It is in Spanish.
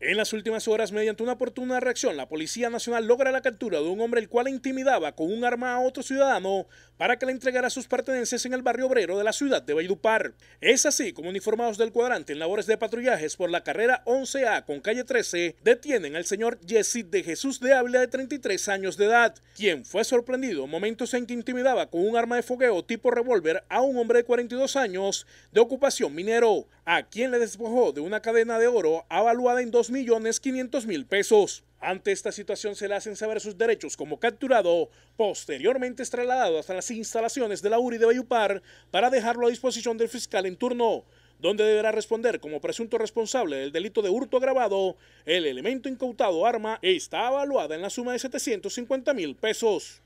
En las últimas horas, mediante una oportuna reacción, la Policía Nacional logra la captura de un hombre el cual intimidaba con un arma a otro ciudadano para que le entregara sus pertenencias en el barrio obrero de la ciudad de Valledupar. Es así como uniformados del cuadrante en labores de patrullajes por la carrera 11A con calle 13 detienen al señor Jesse de Jesús de Ávila de 33 años de edad, quien fue sorprendido momentos en que intimidaba con un arma de fogueo tipo revólver a un hombre de 42 años de ocupación minero, a quien le despojó de una cadena de oro avaluada en dos 2.500.000 pesos. Ante esta situación se le hacen saber sus derechos como capturado, posteriormente es trasladado hasta las instalaciones de la URI de Bayupar para dejarlo a disposición del fiscal en turno, donde deberá responder como presunto responsable del delito de hurto agravado. El elemento incautado arma está evaluada en la suma de 750 mil pesos.